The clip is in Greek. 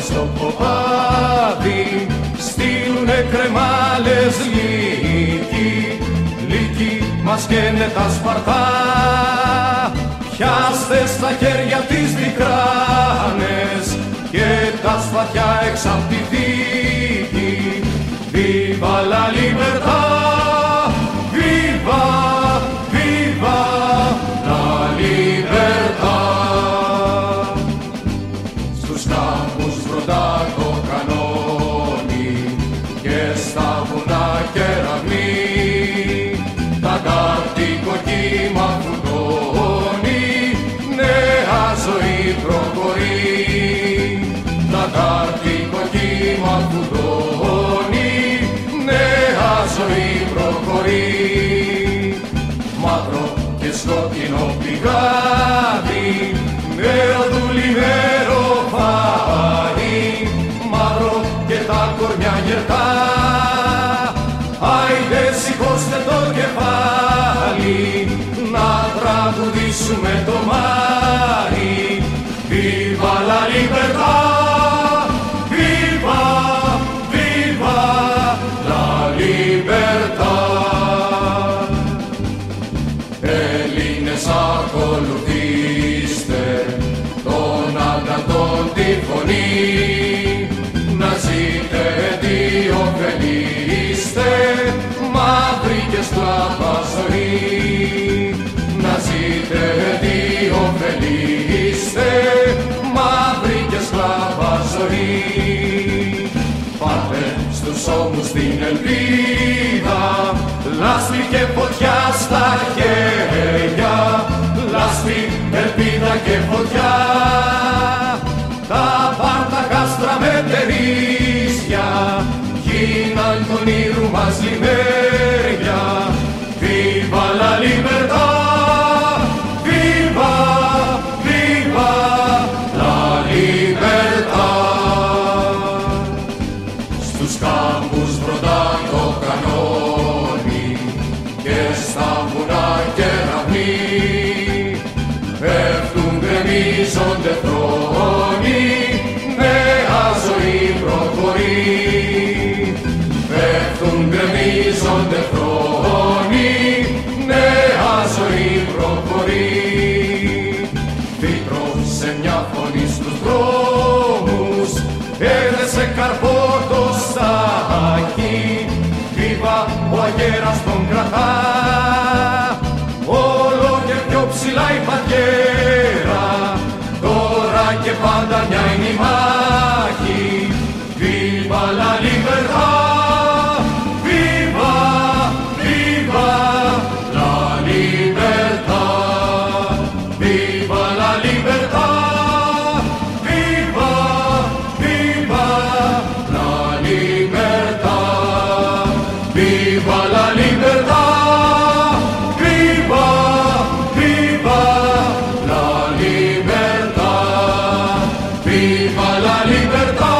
στο κοπάδι στείλουνε κρεμάλες λύκοι λύκοι μας καίνε τα σπαρτά. Πιάστε στα χέρια τις δικράνες και τα σφατιά εξ απ' τη δίκη. Viva la Στους κάμπους βροντά το κανόνι και στα βουνά κεραυνή τα κάρτικο κύμα φουντώνει νέα ζωή προχωρεί. Τα κάρτικο κύμα φουντώνει νέα ζωή προχωρεί. Μαύρο και σκότεινο πηγάδι νέο τραγουδήσουμε το μάρι Viva la libertad, viva, viva la libertad. Έλληνες ακολουθήστε τον Ανταντών τη φωνή. Να ζείτε διοφελείστε να ζείτε διοφελείστε μαύρη και σκλάβα ζωή. Πάρτε στους ώμους την ελπίδα λάσπη και φωτιά στα χέρια. Λάσπη, ελπίδα και φωτιά. Τα πάρτα κάστρα με τερίσια γίναν τον ήρου μας λιμέρια Σβήνονται φρόνοι νέα ζωή προχωρεί. Πέφτουν, γκρεμίζονται φρόνοι νέα ζωή προχωρεί. Φίτρο σε μια φωνή στους δρόμους, έδεσε καρπό το στάχι. Βίβα ο αγέρας τον κρατά, όλο και πιο ψηλά και πάντα μια είναι η μάχη. la libertad.